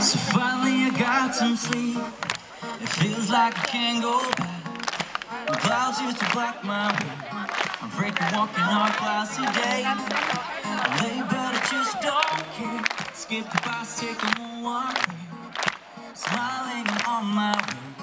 So finally I got some sleep. It feels like I can't go back. The clouds used to black my way. I'm breaking walking hard class today. They better just don't care. Skip the bus, take a moonwalk Smiling on my way.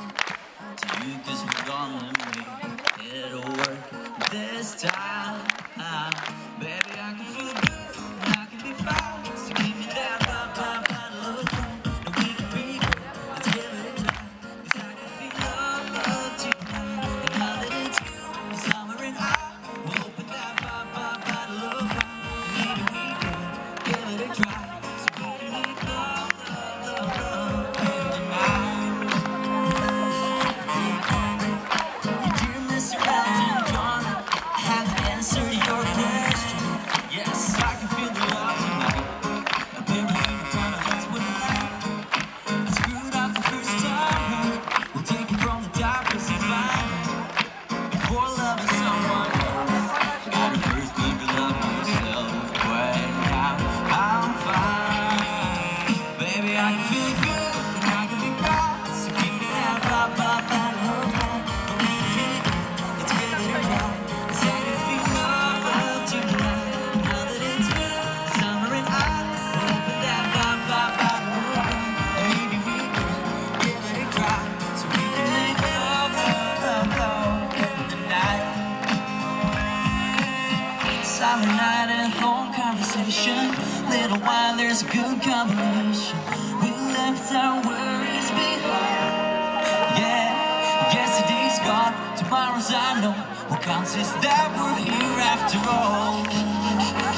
Silent night and long conversation. Little while there's a good combination. We left our worries behind. Yeah, yesterday's gone. Tomorrow's I know What counts is that we're here after all.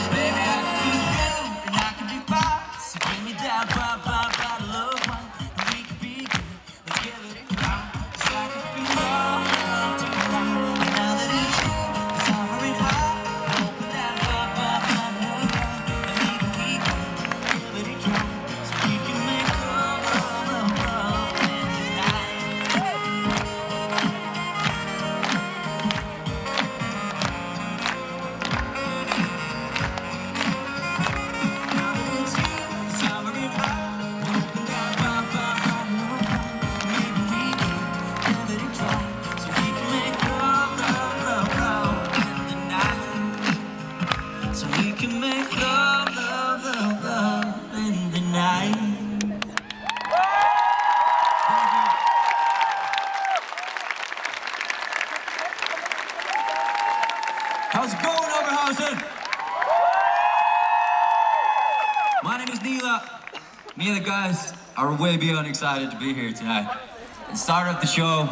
Baby, I How's it going, Oberhausen? My name is Niila. Me and the guys are way beyond excited to be here tonight. It started up the show.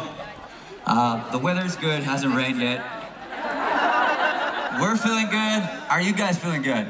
Uh, the weather's good, hasn't rained yet. We're feeling good. Are you guys feeling good?